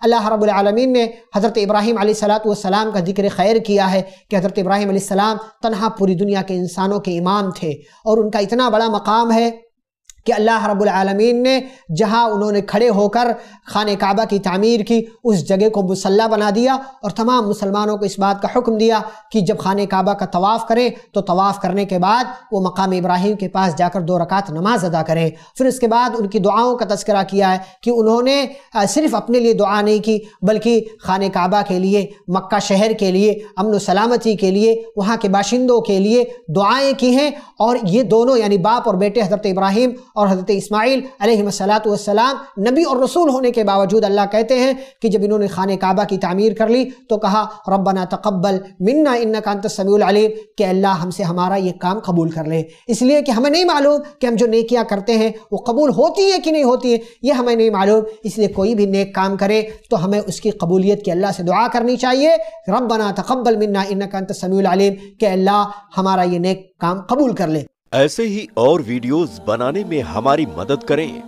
اللہ رب العالمین نے حضرت ابراہیم علیہ السلاۃ والسلام کا ذکر خیر کیا ہے کہ حضرت ابراہیم علیہ السلام تنہا پوری دنیا کے انسانوں کے امام تھے اور ان کا اتنا بڑا مقام ہے کہ اللہ رب العالمین نے جہاں انہوں نے کھڑے ہو کر خانہ کعبہ کی تعمیر کی، اس جگہ کو مسلح بنا دیا اور تمام مسلمانوں کو اس بات کا حکم دیا کہ جب خانہ کعبہ کا طواف کریں تو طواف کرنے کے بعد وہ مقام ابراہیم کے پاس جا کر دو رکعت نماز ادا کریں۔ پھر اس کے بعد ان کی دعاؤں کا تذکرہ کیا ہے کہ انہوں نے صرف اپنے لیے دعا نہیں کی، بلکہ خانہ کعبہ کے لیے، مکہ شہر کے لیے، امن و سلامتی کے لیے، وہاں کے باشندوں کے لیے دعائیں کی ہیں۔ اور یہ دونوں یعنی باپ اور بیٹے حضرت ابراہیم اور حضرت اسماعیل علیہ السلام نبی اور رسول ہونے کے باوجود اللہ کہتے ہیں کہ جب انہوں نے خانہ کعبہ کی تعمیر کر لی تو کہا، ربنا تقبل منا انکا انت السمیع العلیم کہ اللہ ہم سے ہمارا یہ کام قبول کر لے۔ اس لیے کہ ہمیں نہیں معلوم کہ ہم جو نیکیاں کرتے ہیں وہ قبول ہوتی ہیں کہ نہیں ہوتی ہیں، یہ ہمیں نہیں معلوم۔ اس لیے کوئی بھی نیک کام کرے تو ہمیں اس کی قبولیت کی اللہ سے دعا کرنی چاہیے۔ ربنا تقبل منا انکا انت السمیع العلیم کہ اللہ ہمارا یہ نیک کام قبول کر لے۔ ایسے ہی اور ویڈیوز بنانے میں ہماری مدد کریں۔